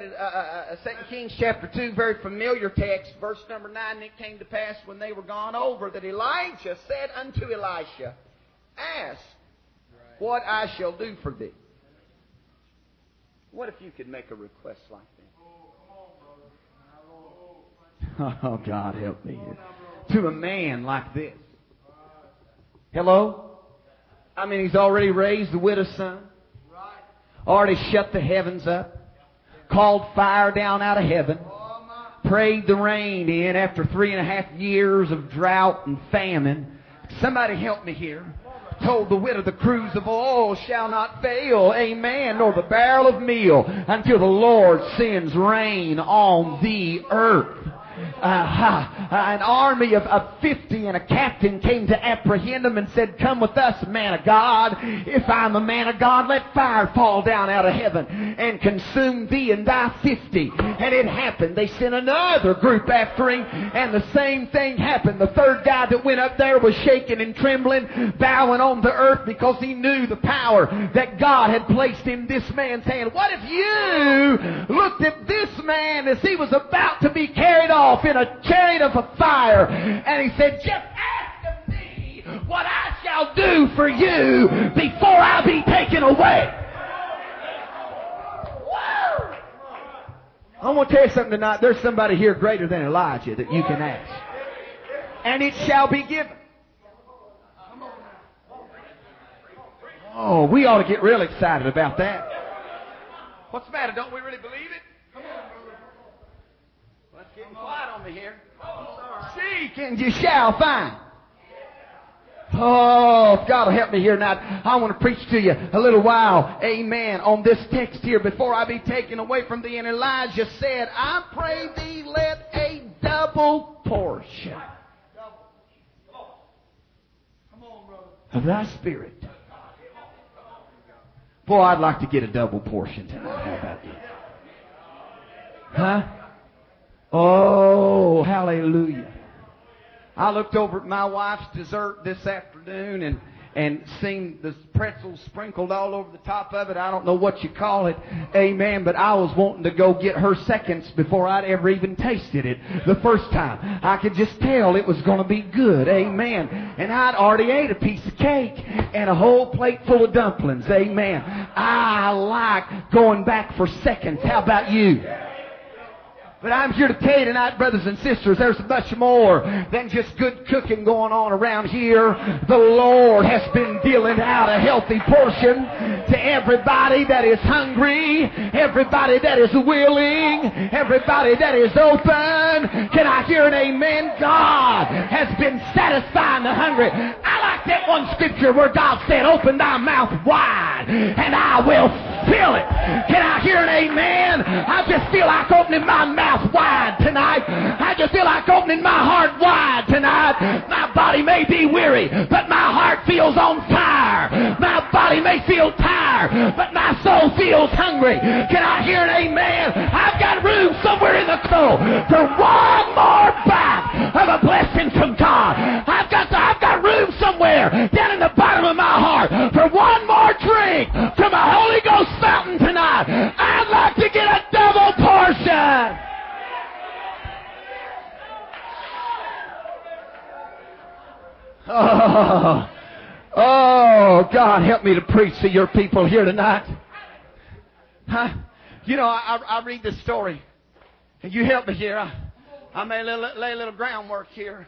Uh, uh, 2 Kings chapter 2, very familiar text, verse number 9. And it came to pass when they were gone over that Elijah said unto Elisha, Ask what I shall do for thee. What if you could make a request like that? Oh, God, help me here. To a man like this. Hello? I mean, he's already raised the widow's son, already shut the heavens up called fire down out of heaven, prayed the rain in after three and a half years of drought and famine. Somebody help me here. Told the widow the cruse of oil shall not fail, amen, nor the barrel of meal until the Lord sends rain on the earth Uh, an army of, of 50 and a captain came to apprehend him and said, Come with us, man of God. If I'm a man of God, let fire fall down out of heaven and consume thee and thy 50. And it happened. They sent another group after him, and the same thing happened. The third guy that went up there was shaking and trembling, bowing on the earth because he knew the power that God had placed in this man's hand. What if you looked at this man as he was about to be carried off in a chariot of a fire. And he said, just ask of me what I shall do for you before I be taken away. Woo! I want to tell you something tonight. There's somebody here greater than Elijah that you can ask. And it shall be given. Oh, we ought to get real excited about that. What's the matter? Don't we really believe it? Getting quiet on me here. Seek and you shall find. Oh, God will help me here now. I want to preach to you a little while, amen, on this text here before I be taken away from thee. And Elijah said, I pray thee let a double portion of thy spirit. Boy, I'd like to get a double portion tonight. How about you? Huh? Oh, hallelujah. I looked over at my wife's dessert this afternoon and and seen the pretzels sprinkled all over the top of it. I don't know what you call it. Amen. But I was wanting to go get her seconds before I'd ever even tasted it the first time. I could just tell it was going to be good. Amen. And I'd already ate a piece of cake and a whole plate full of dumplings. Amen. I like going back for seconds. How about you? But I'm here to tell you tonight, brothers and sisters, there's much more than just good cooking going on around here. The Lord has been dealing out a healthy portion to everybody that is hungry, everybody that is willing, everybody that is open. Can I hear an amen? God has been satisfying the hungry. I like that one scripture where God said, open thy mouth wide and I will fill it. Can I hear an amen? I just feel like opening my mouth wide tonight. I just feel like opening my heart wide tonight. My body may be weary, but my heart feels on fire. My body may feel tired, but my soul feels hungry. Can I hear an amen? I've got room somewhere in the soul for one more bite of a blessing from God. I've got, I've got room somewhere down in the bottom of my heart for one more drink from a Holy Ghost fountain tonight. I'd like to get a double portion. Oh, oh, God, help me to preach to your people here tonight. Huh? You know, I, I read this story, and you help me here. I, I may lay, lay a little groundwork here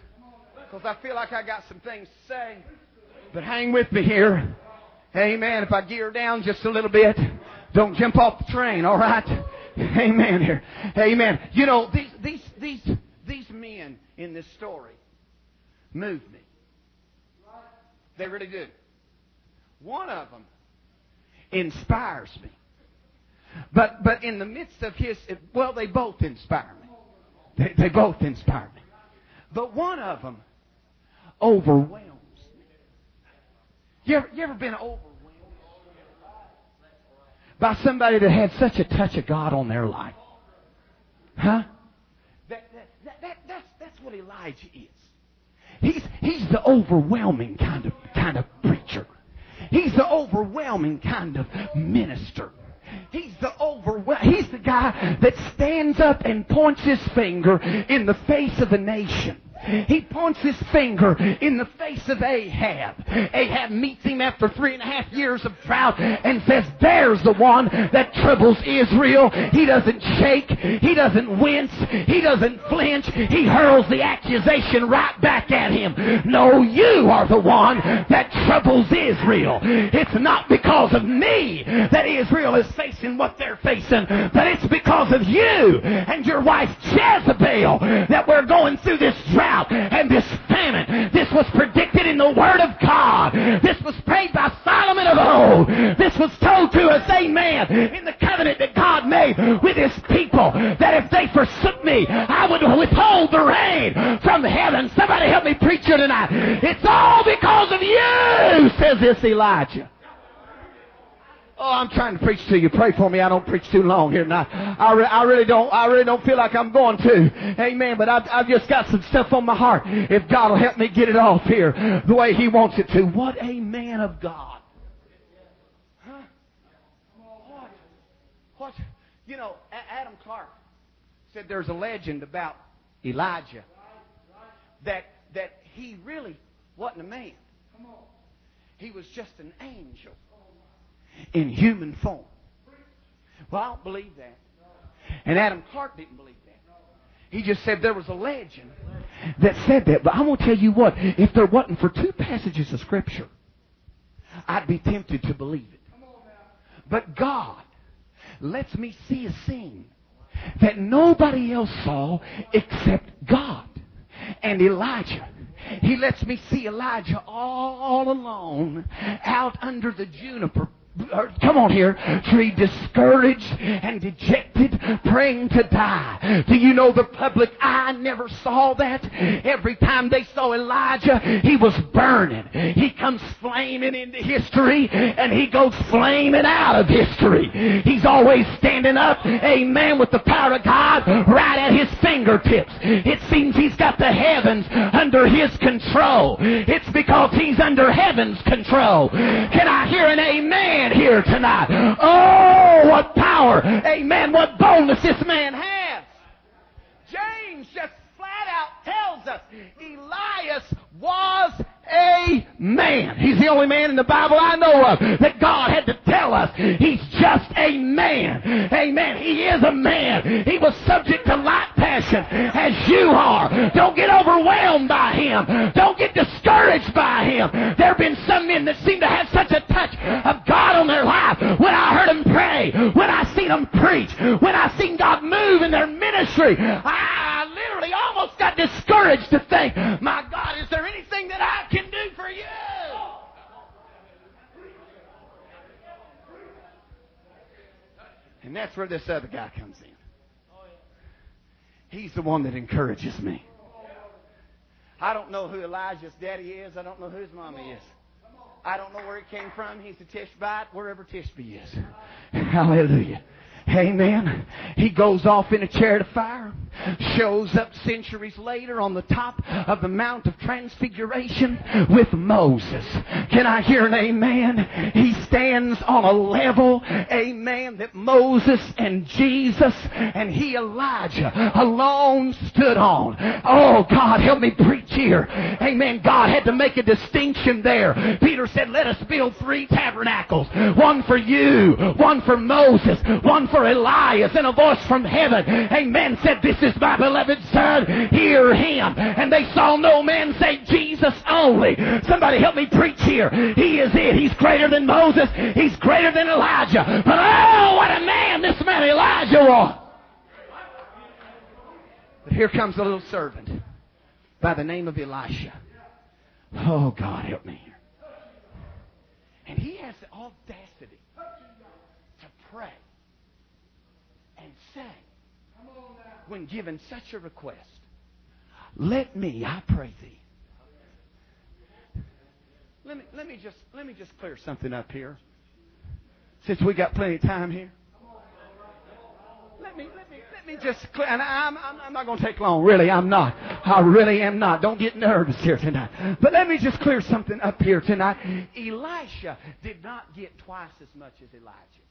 because I feel like I got some things to say. But hang with me here. Amen. If I gear down just a little bit, don't jump off the train, all right? Amen here. Amen. You know, these, these, these, these men in this story move me. They really do. One of them inspires me. But, but in the midst of his, well, they both inspire me. They, they both inspire me. But one of them overwhelms. You ever, you ever been overwhelmed by somebody that had such a touch of God on their life? Huh? That, that, that, that's, that's what Elijah is. He's, he's the overwhelming kind of, kind of preacher. He's the overwhelming kind of minister. He's the over. He's the guy that stands up and points his finger in the face of the nation. He points his finger in the face of Ahab. Ahab meets him after three and a half years of drought and says, There's the one that troubles Israel. He doesn't shake. He doesn't wince. He doesn't flinch. He hurls the accusation right back at him. No, you are the one that troubles Israel. It's not because of me that Israel is facing what they're facing, but it's because of you and your wife Jezebel that we're going through this Elijah. Oh, I'm trying to preach to you. Pray for me. I don't preach too long here tonight. I, re- I really don't. I really don't feel like I'm going to. Amen. But I've, I've just got some stuff on my heart. If God will help me get it off here the way He wants it to. What a man of God. Huh? What? What? You know, Adam Clarke said there's a legend about Elijah that that he really wasn't a man. He was just an angel in human form. Well, I don't believe that. And Adam Clarke didn't believe that. He just said there was a legend that said that. But I'm going to tell you what, if there wasn't for two passages of Scripture, I'd be tempted to believe it. But God lets me see a scene that nobody else saw except God and Elijah. He lets me see Elijah all alone out under the juniper Uh, come on here, tree discouraged and dejected, praying to die. Do you know the public eye never saw that? Every time they saw Elijah, he was burning. He comes flaming into history and he goes flaming out of history. He's always standing up, amen, with the power of God right at his fingertips. It seems he's got the heavens under his control. It's because he's under heaven's control. Can I hear an amen? Here tonight. Oh, what power. Amen. What boldness this man has. James just flat out tells us Elias was a man. He's the only man in the Bible I know of that God had to tell us he's just a man. Amen. He is a man. He was subject to like passion as you are. Don't get overwhelmed by him. Don't get discouraged by him. There have been some men that seem to have such a touch of God on their life. When I heard them pray, when I seen them preach, when I seen God move in their ministry, I literally almost got discouraged to think, my God, is there anything that I can do for you? And that's where this other guy comes in. He's the one that encourages me. I don't know who Elijah's daddy is. I don't know who his mommy is. I don't know where he came from. He's a Tishbite, wherever Tishbe is. Hallelujah. Amen. He goes off in a chariot of fire, shows up centuries later on the top of the Mount of Transfiguration with Moses. Can I hear an amen? He stands on a level, amen, that Moses and Jesus and he, Elijah, alone stood on. Oh, God, help me preach here. Amen. God had to make a distinction there. Peter said, let us build three tabernacles. One for you, one for Moses, one for Elias, and a voice from heaven, amen, said, This is my beloved Son, hear him. And they saw no man say Jesus only. Somebody help me preach here. He is it. He's greater than Moses. He's greater than Elijah. But oh, what a man this man Elijah was. But here comes a little servant by the name of Elisha. Oh, God, help me here. And he has all audacity to pray say when given such a request? Let me, I pray thee. Let me, let me just let me just clear something up here. Since we got plenty of time here. Let, me, let me, let me just, clear, and I'm, I'm, I'm not going to take long. Really, I'm not. I really am not. Don't get nervous here tonight. But let me just clear something up here tonight. Elisha did not get twice as much as Elijah.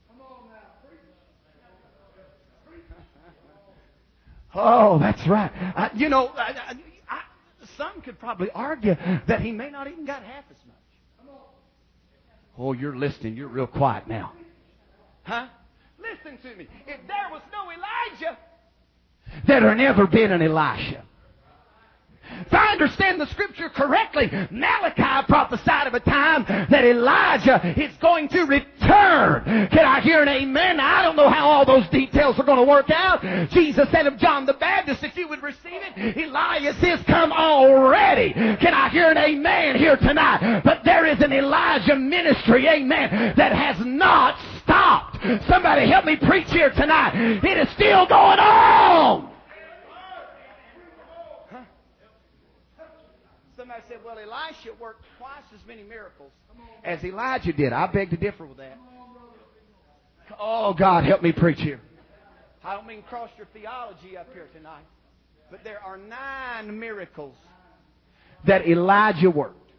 Oh, that's right. Uh, you know, I, I, I, some could probably argue that he may not even got half as much. Oh, you're listening. You're real quiet now. Huh? Listen to me. If there was no Elijah, there'd never been an Elisha. If I understand the scripture correctly, Malachi prophesied of a time that Elijah is going to return. Can I hear an amen? I don't know how all those details are going to work out. Jesus said of John the Baptist, if you would receive it, Elias is come already. Can I hear an amen here tonight? But there is an Elijah ministry, amen, that has not stopped. Somebody help me preach here tonight. It is still going on. Somebody said, well, Elisha worked twice as many miracles as Elijah did. I beg to differ with that. Oh, God, help me preach here. I don't mean cross your theology up here tonight. But there are nine miracles that Elijah worked.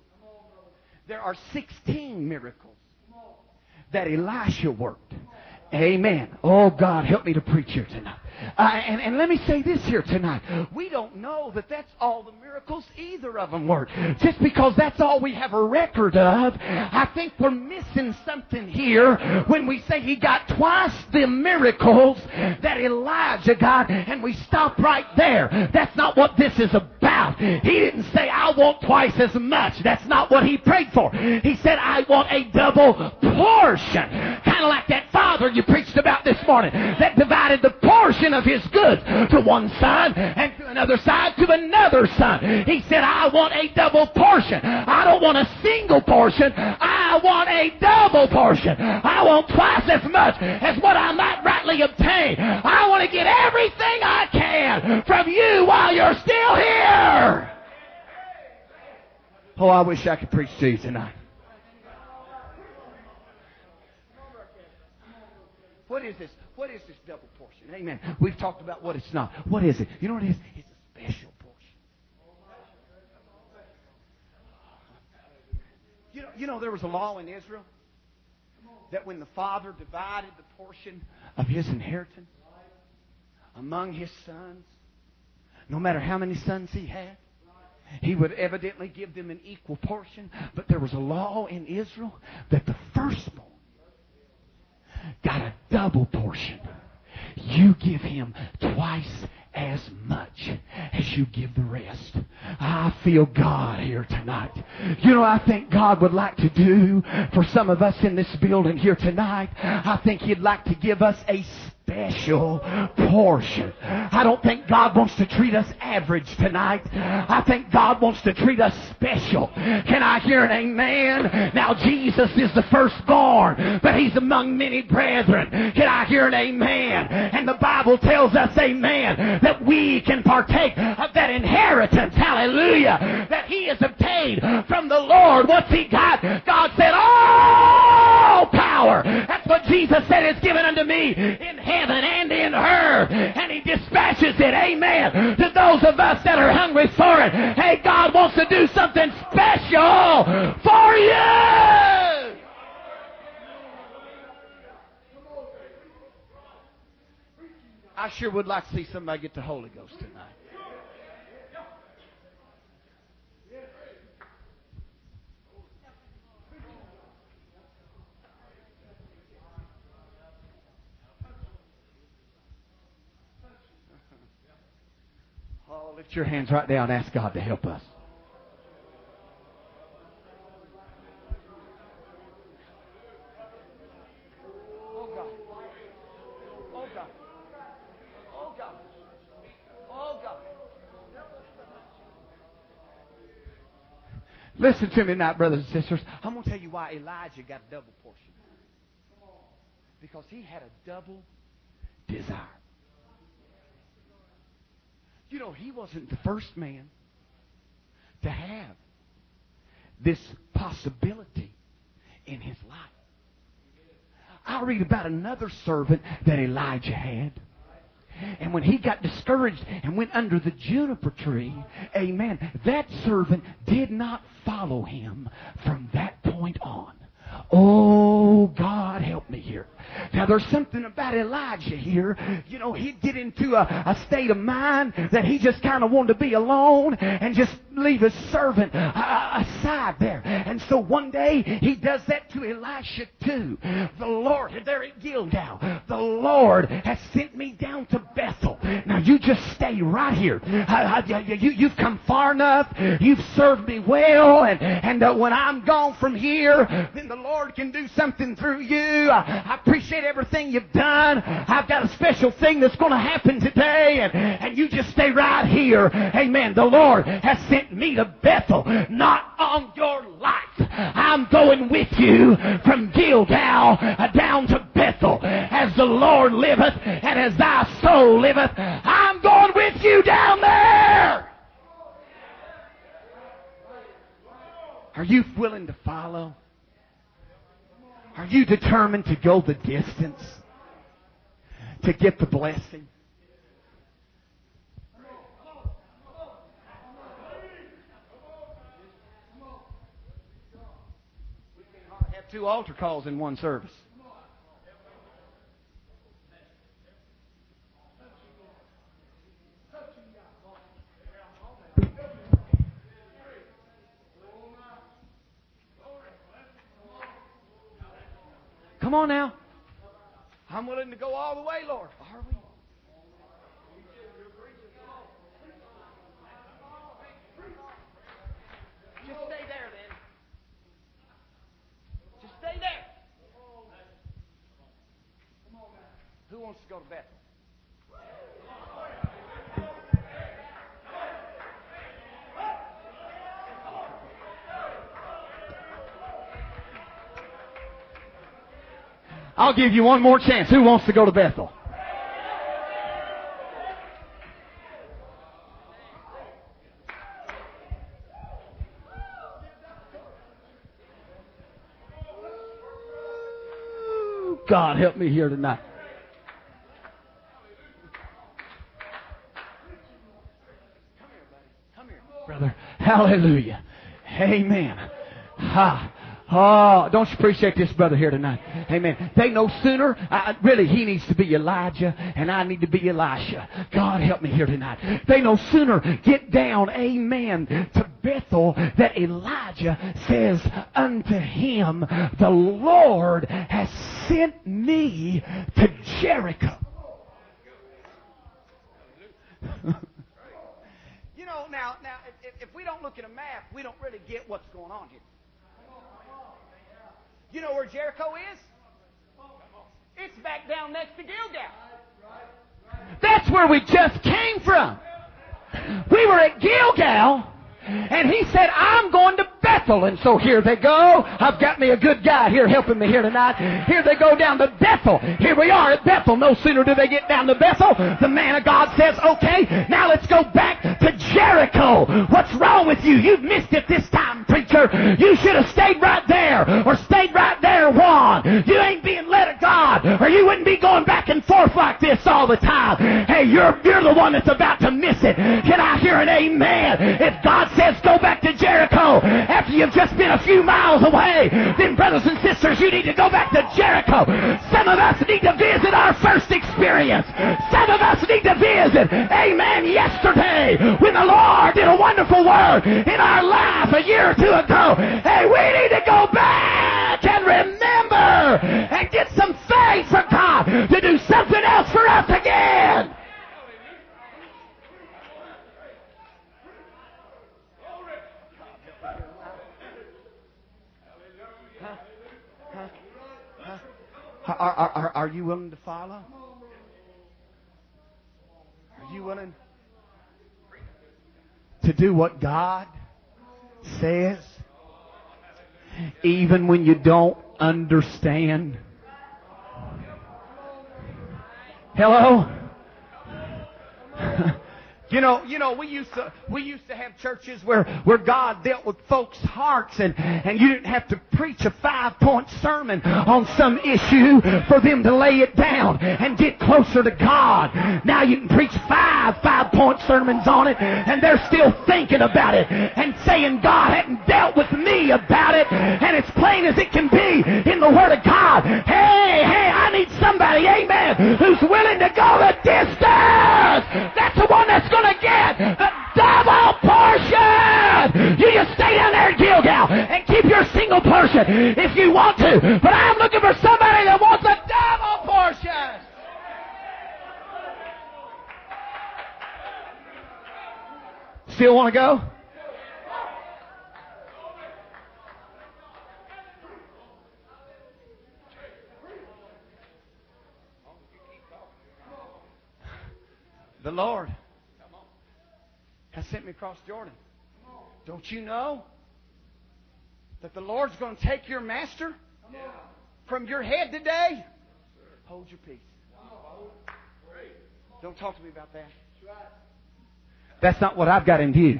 There are 16 miracles that Elisha worked. Amen. Oh, God, help me to preach here tonight. Uh, and, and let me say this here tonight. We don't know that that's all the miracles either of them worked. Just because that's all we have a record of, I think we're missing something here when we say he got twice the miracles that Elijah got, and we stop right there. That's not what this is about. He didn't say, I want twice as much. That's not what he prayed for. He said, I want a double portion. Kind of like that father you preached about this morning that divided the portion of his goods to one son and to another side to another son. He said, I want a double portion. I don't want a single portion. I want a double portion. I want twice as much as what I might rightly obtain. I want to get everything I can from you while you're still here. Oh, I wish I could preach to you tonight. What is this? What is this double portion? Amen. We've talked about what it's not. What is it? You know what it is? It's a special portion. You know, you know there was a law in Israel that when the father divided the portion of his inheritance among his sons, no matter how many sons he had, he would evidently give them an equal portion. But there was a law in Israel that the firstborn got a double portion. You give him twice as much as you give the rest. I feel God here tonight. You know, I think God would like to do for some of us in this building here tonight. I think He'd like to give us a special portion. I don't think God wants to treat us average tonight. I think God wants to treat us special. Can I hear an amen? Now Jesus is the firstborn, but he's among many brethren. Can I hear an amen? And the Bible tells us, amen, that we can partake of that inheritance, hallelujah, that he has obtained from the Lord. What's he got? God said, all power. That's what Jesus said is given unto me in heaven and in her. And he dispatches it, amen, to those of us that are hungry for it. Hey, God wants to do something special for you. I sure would like to see somebody get the Holy Ghost tonight. Oh, lift your hands right now and ask God to help us. Oh God. Oh God. Oh God. Oh God. Listen to me tonight, brothers and sisters. I'm going to tell you why Elijah got a double portion. Because he had a double desire. You know, he wasn't the first man to have this possibility in his life. I read about another servant that Elijah had. And when he got discouraged and went under the juniper tree, amen, that servant did not follow him from that point on. Oh, God, help me here. Now, there's something about Elijah here. You know, he'd get into a, a state of mind that he just kind of wanted to be alone and just leave his servant uh, aside there. And so one day, he does that to Elisha too. The Lord, there at Gilgal, the Lord has sent me down you just stay right here. I, I, you, you've come far enough. You've served me well. And, and uh, when I'm gone from here, then the Lord can do something through you. I, I appreciate everything you've done. I've got a special thing that's going to happen today, and, and you just stay right here. Amen. The Lord has sent me to Bethel, not on your life. I'm going with you from Gilgal uh, down to Bethel. As the Lord liveth, and as thy soul liveth, I'm going with you down there. Are you willing to follow? Are you determined to go the distance to get the blessing? We can have two altar calls in one service. Come on now. I'm willing to go all the way, Lord. Are we? Just stay there then. Just stay there. I'll give you one more chance. Who wants to go to Bethel? God help me here tonight. Come here, brother. Hallelujah. Amen. Ha. Oh, don't you appreciate this brother here tonight? Amen. They no sooner, I, really, he needs to be Elijah, and I need to be Elisha. God help me here tonight. They no sooner get down, amen, to Bethel that Elijah says unto him, The Lord has sent me to Jericho. you know, now, now, if, we don't look at a map, we don't really get what's going on here. You know where Jericho is? It's back down next to Gilgal. That's where we just came from. We were at Gilgal, and he said, I'm going to Bethel. And so here they go. I've got me a good guy here helping me here tonight. Here they go down to Bethel. Here we are at Bethel. No sooner do they get down to Bethel, the man of God says, okay, now let's go back to Jericho. What's wrong with you? You've missed it this time, preacher. You should have stayed right there or stayed right there, Juan. You ain't being led of God or you wouldn't be going back and forth like this all the time. Hey, you're, you're the one that's about to miss it. Can I hear an amen? If God says go back to Jericho, after you've just been a few miles away, then brothers and sisters, you need to go back to Jericho. Some of us need to visit our first experience. Some of us need to visit, amen, yesterday when the Lord did a wonderful work in our life a year or two ago. Hey, we need to go back and remember and get some faith from God to do something else for us again. Are, are, are, you willing to follow? Are you willing to do what God says? Even when you don't understand? Hello? You know, you know, we used to we used to have churches where where God dealt with folks' hearts, and and you didn't have to preach a five point sermon on some issue for them to lay it down and get closer to God. Now you can preach five five point sermons on it, and they're still thinking about it and saying God hadn't dealt with me about it, and it's plain as it can be in the Word of God. Hey, hey, I need somebody, amen, who's willing to go the distance. That's the one that's going to get the double portion. You just stay down there in Gilgal and keep your single portion if you want to. But I'm looking for somebody that wants a double portion. Still want to go? The Lord has sent me across Jordan. Don't you know that the Lord's going to take your master from your head today? Hold your peace. Don't talk to me about that. That's not what I've got in view.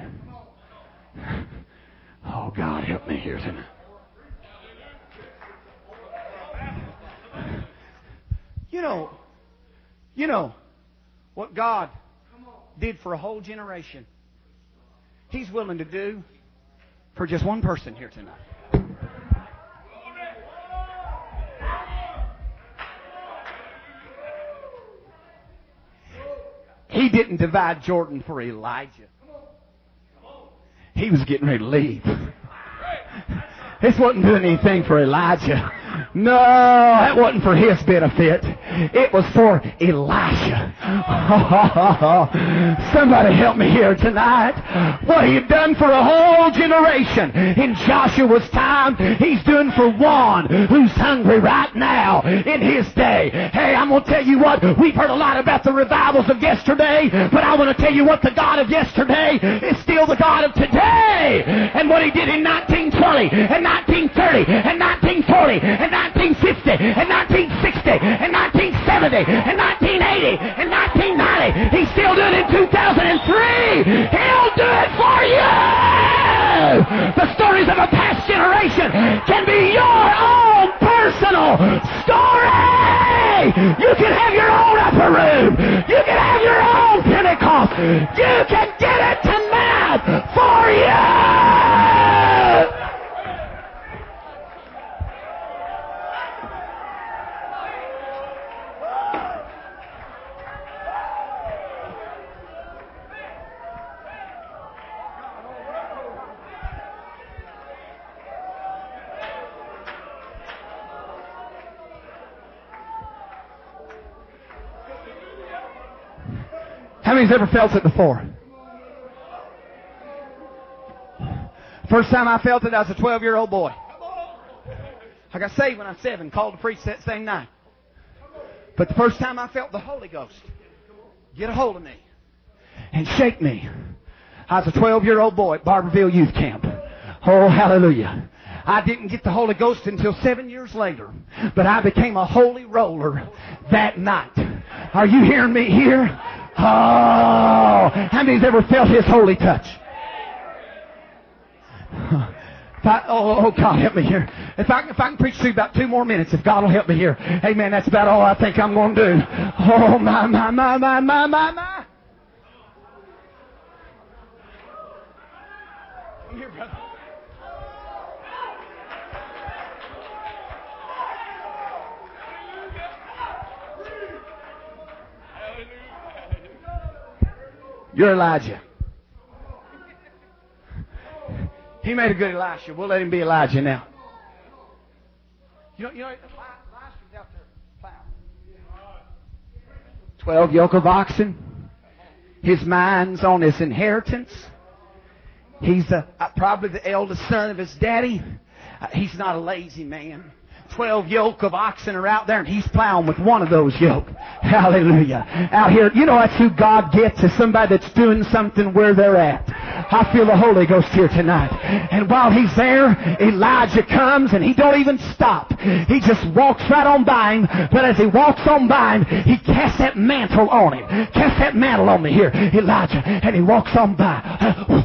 Oh, God, help me here tonight. You know, you know what God did for a whole generation. He's willing to do for just one person here tonight. He didn't divide Jordan for Elijah. He was getting ready to leave. This wasn't doing anything for Elijah. No, that wasn't for his benefit. It was for Elisha. Somebody help me here tonight. What he done for a whole generation in Joshua's time, he's doing for one who's hungry right now in his day. Hey, I'm going to tell you what, we've heard a lot about the revivals of yesterday, but I want to tell you what the God of yesterday is still the God of today. And what he did in 1920 and 1930 and 1940 and 1950 and 1960 and 1970 and 1980 and 1990. He's still doing it in 2003. He'll do it for you. The stories of a past generation can be your own personal story. You can have your own upper room. You can have your own Pentecost. You can get it tonight for you. How ever felt it before? First time I felt it, I was a 12 year old boy. I got saved when I was seven, called the priest that same night. But the first time I felt the Holy Ghost get a hold of me and shake me, I was a 12 year old boy at Barberville Youth Camp. Oh, hallelujah. I didn't get the Holy Ghost until seven years later, but I became a holy roller that night. Are you hearing me here? Oh, how many's ever felt His holy touch? If I, oh, oh, God, help me here. If I, if I can preach to you about two more minutes, if God will help me here. Amen. That's about all I think I'm going to do. Oh, my, my, my, my, my, my, my. Come here, brother. You're Elijah. He made a good Elisha. We'll let him be Elijah now. You know, you know, Elisha's out there plowing. Twelve yoke of oxen. His mind's on his inheritance. He's uh, probably the eldest son of his daddy. Uh, he's not a lazy man. 12 yoke of oxen are out there and he's plowing with one of those yoke. Hallelujah. Out here, you know that's who God gets is somebody that's doing something where they're at. I feel the Holy Ghost here tonight. And while he's there, Elijah comes and he don't even stop. He just walks right on by him. But as he walks on by him, he casts that mantle on him. Cast that mantle on me here, Elijah. And he walks on by.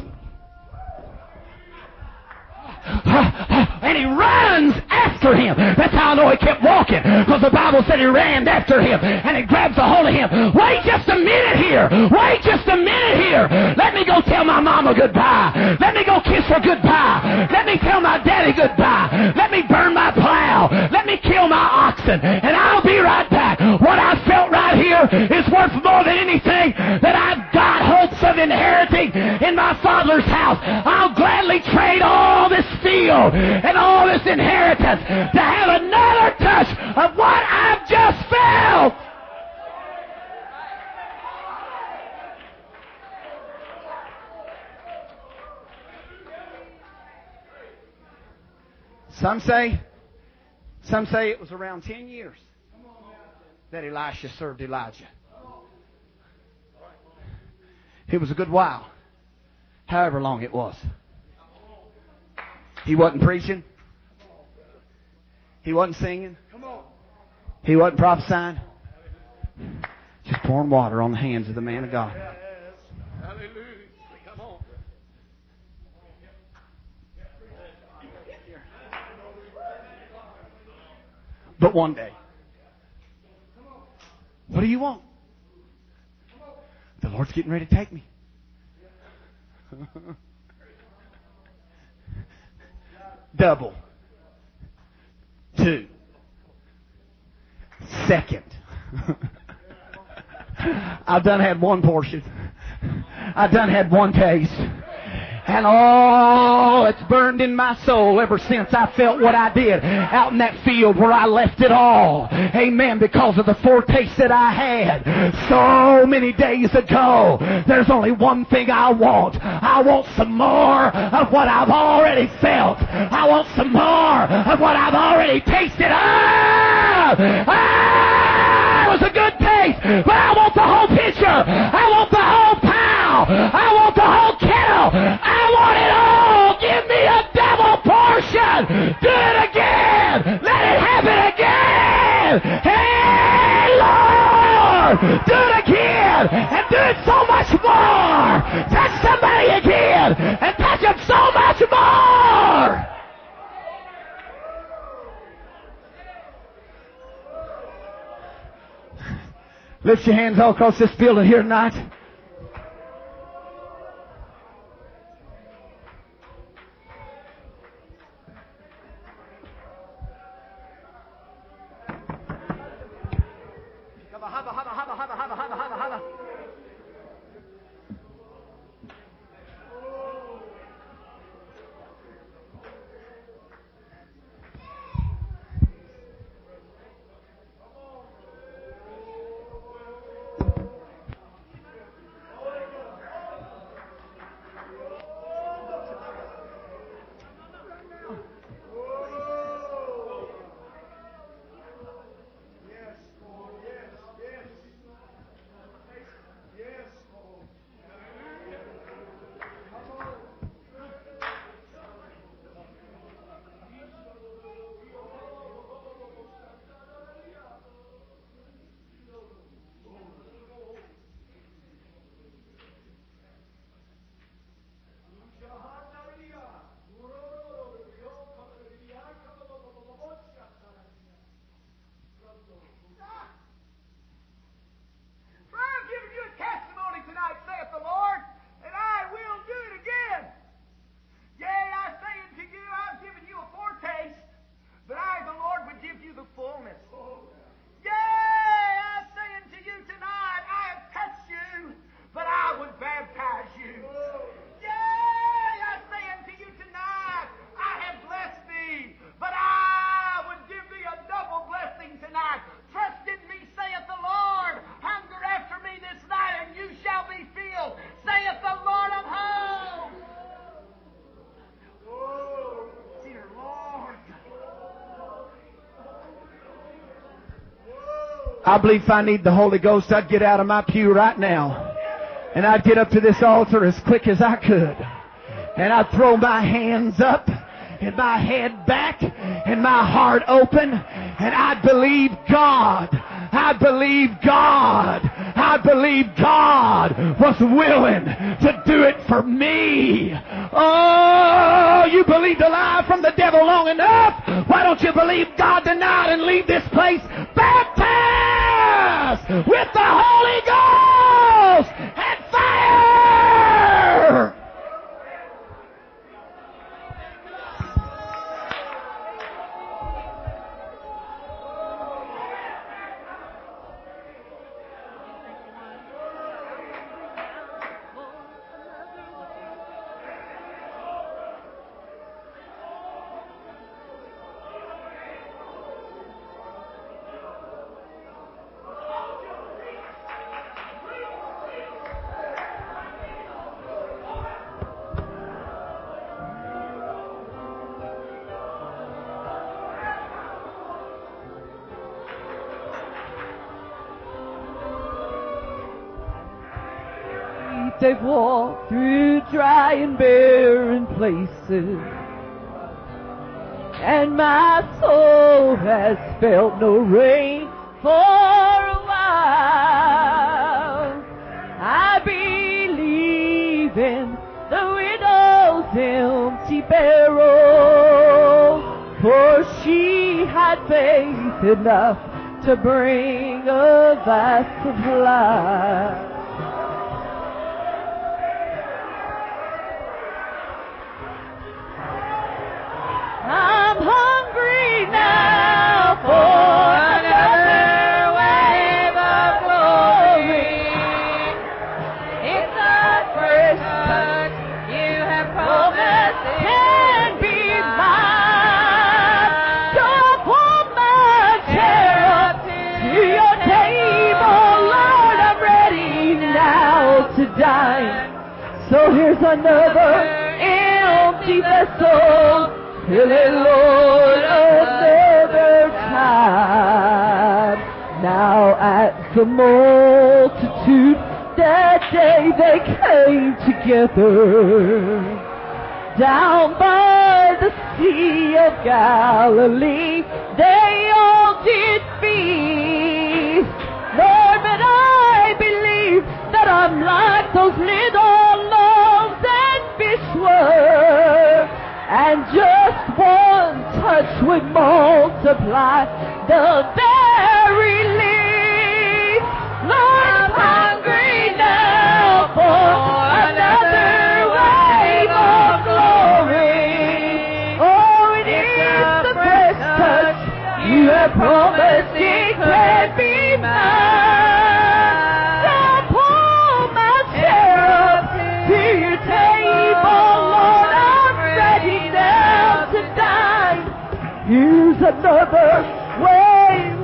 And he runs after him. That's how I know he kept walking, because the Bible said he ran after him, and he grabs a hold of him. Wait just a minute here. Wait just a minute here. Let me go tell my mama goodbye. Let me go kiss her goodbye. Let me tell my daddy goodbye. Let me burn my plow. Let me kill my oxen, and I'll be right back. What I felt right here is worth more than anything that I've got hopes of inheriting in my father's house. I'll gladly trade all this field and all this inheritance to have another touch of what I've just felt. Some say, some say it was around 10 years that Elisha served Elijah. It was a good while, however long it was. He wasn't preaching. He wasn't singing. He wasn't prophesying. Just pouring water on the hands of the man of God. But one day, what do you want? The Lord's getting ready to take me. Double. Two. Second. I've done had one portion. I've done had one taste. And oh, it's burned in my soul ever since I felt what I did out in that field where I left it all. Amen. Because of the foretaste that I had so many days ago. There's only one thing I want. I want some more of what I've already felt. I want some more of what I've already tasted. Ah! Ah! It was a good taste, but I want the whole picture. I want the whole pow. I want the whole kettle. I want it all. Give me a double portion. Do it again. Let it happen again. Hey, Lord. Do it again. And do it so much more. Touch somebody again. And touch them so much more. Lift your hands all across this building here tonight. I believe if I need the Holy Ghost, I'd get out of my pew right now. And I'd get up to this altar as quick as I could. And I'd throw my hands up and my head back and my heart open. And I'd believe God. I believe God. I believe God was willing to do it for me. Oh, you believed a lie from the devil long enough. Why don't you believe God tonight and leave this place baptized with the Holy Ghost They've walked through dry and barren places. And my soul has felt no rain for a while. I believe in the widow's empty barrel, for she had faith enough to bring a vast supply. Another empty vessel. Fill it, Lord, another time. Now at the multitude that day they came together down by the Sea of Galilee. They all did feast. Lord, but I believe that I'm like those little were. And just one touch would multiply the very least. Lord, I'm hungry now for another wave of glory. Oh, it is the fresh touch you have promised another wave.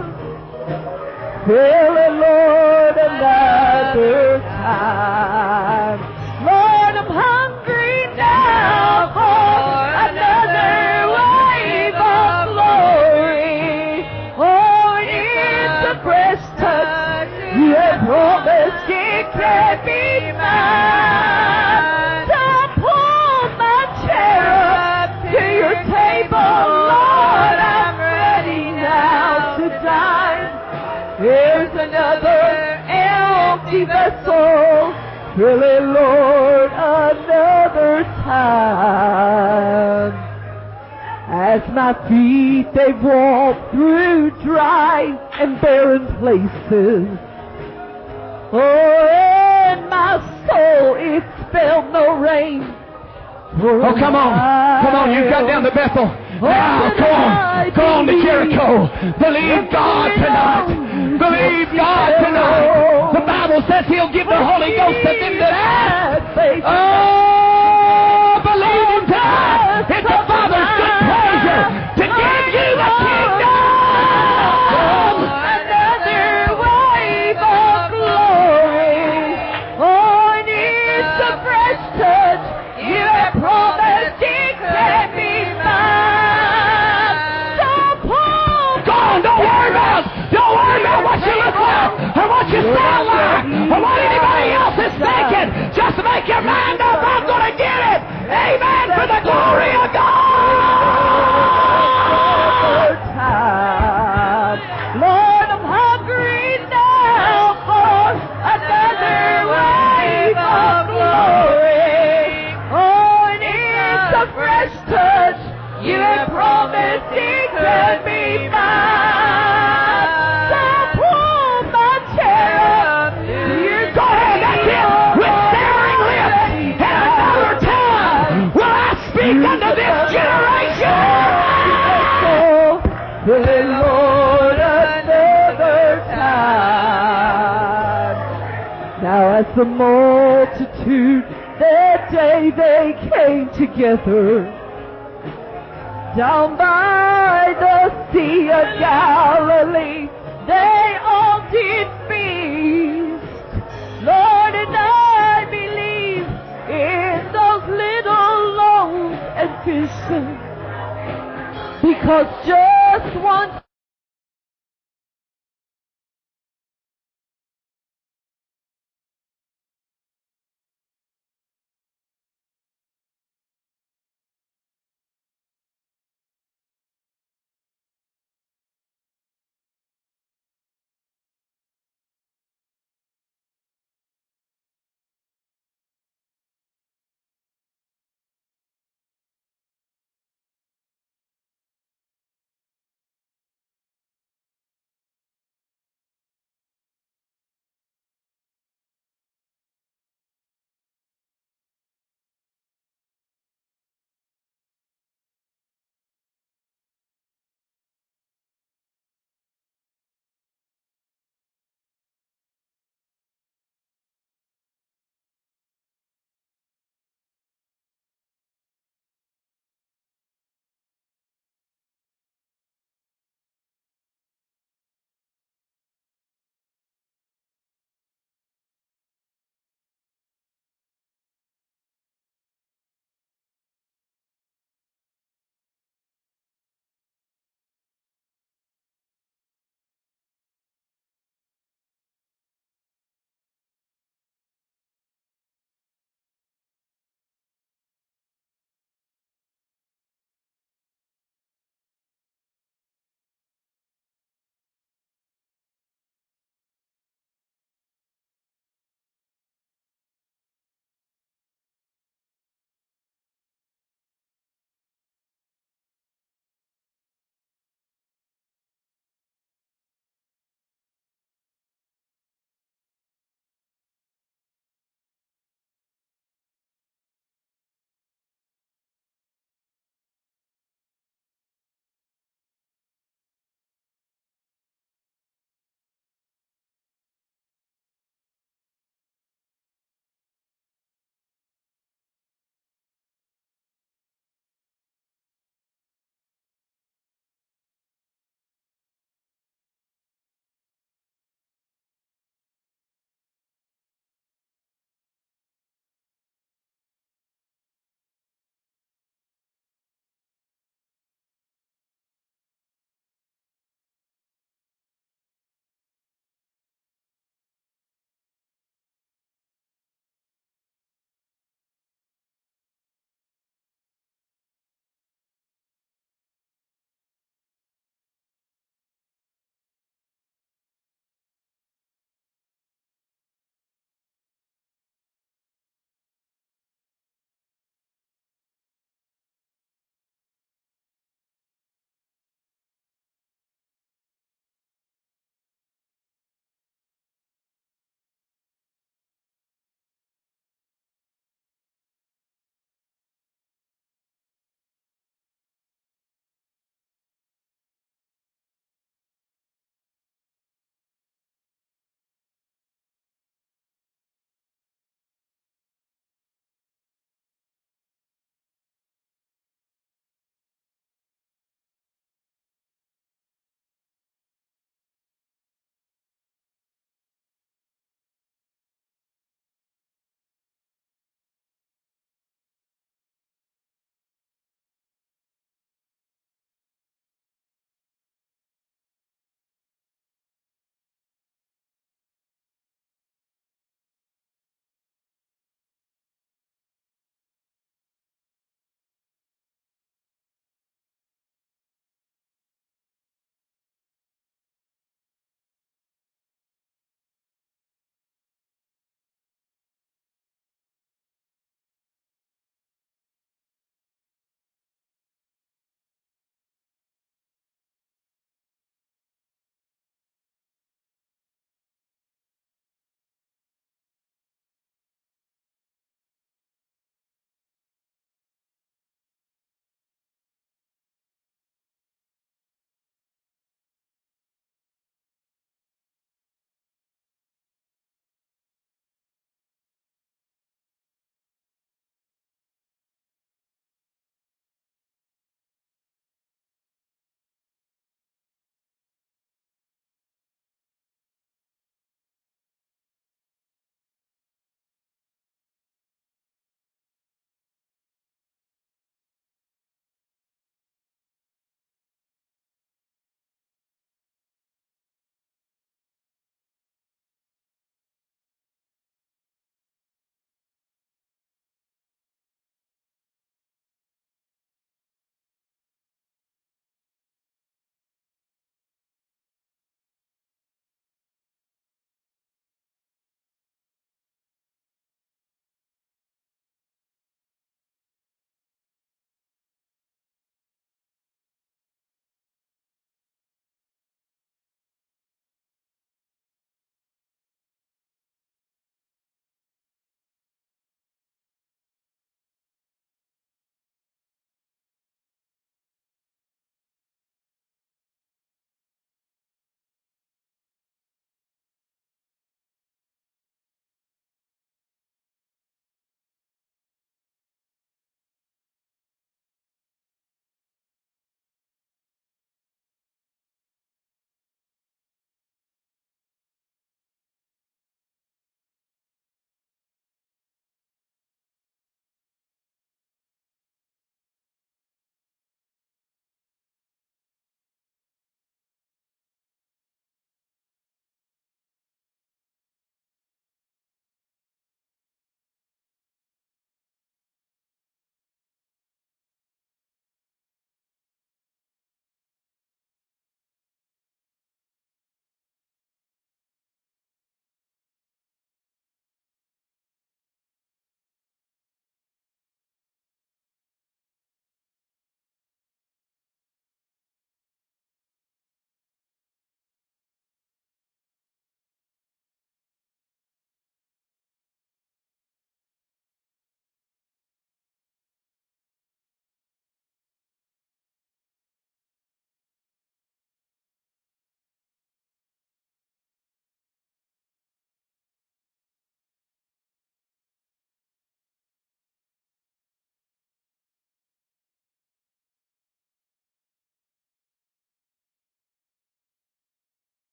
Fill it, Lord, another time. Lord, I'm hungry now for another wave of glory. Oh, it's a fresh touch. You promised it can be mine. It, Lord, another time. As my feet they've walked through dry and barren places. Oh, and my soul it's felt no rain. Oh, come on. Come on. You've got down to Bethel. Now, come on. Come on to Jericho. Believe God tonight. Believe God tonight. The Bible says He'll give the Holy Ghost to them that ask. Oh, naked. Just make your mind up. I'm going to get it. Amen. For the glory of God. Multitude that day they came together down by the Sea of Galilee. They all did feast. Lord, and I believe in those little loaves and fishes. Because